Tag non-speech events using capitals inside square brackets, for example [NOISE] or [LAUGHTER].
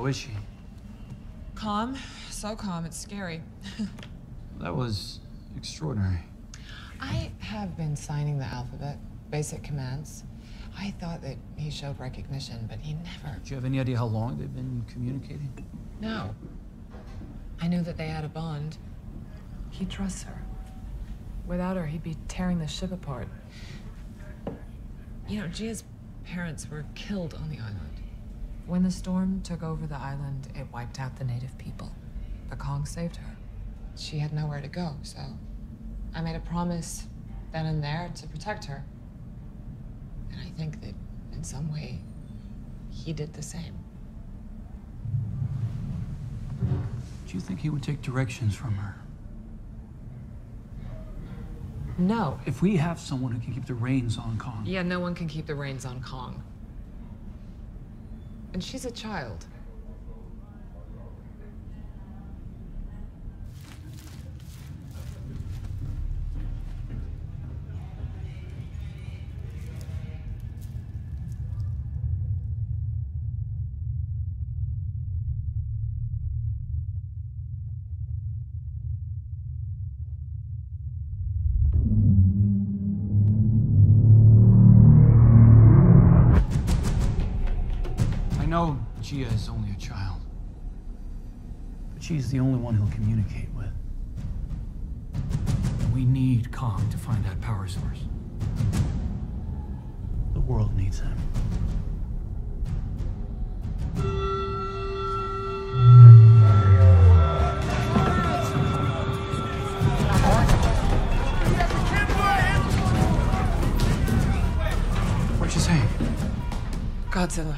How is she? Calm. So calm, it's scary. [LAUGHS] That was extraordinary. I have been signing the alphabet, basic commands. I thought that he showed recognition, but he never. Do you have any idea how long they've been communicating? No. I knew that they had a bond. He trusts her. Without her, he'd be tearing the ship apart. You know, Jia's parents were killed on the island. When the storm took over the island, it wiped out the native people. The Kong saved her. She had nowhere to go, so I made a promise then and there to protect her. And I think that in some way, he did the same. Do you think he would take directions from her? No. If we have someone who can keep the reins on Kong, Yeah, no one can keep the reins on Kong. And she's a child. Know Jia is only a child, but she's the only one he'll communicate with. We need Kong to find that power source. The world needs him. What'd you say? Godzilla.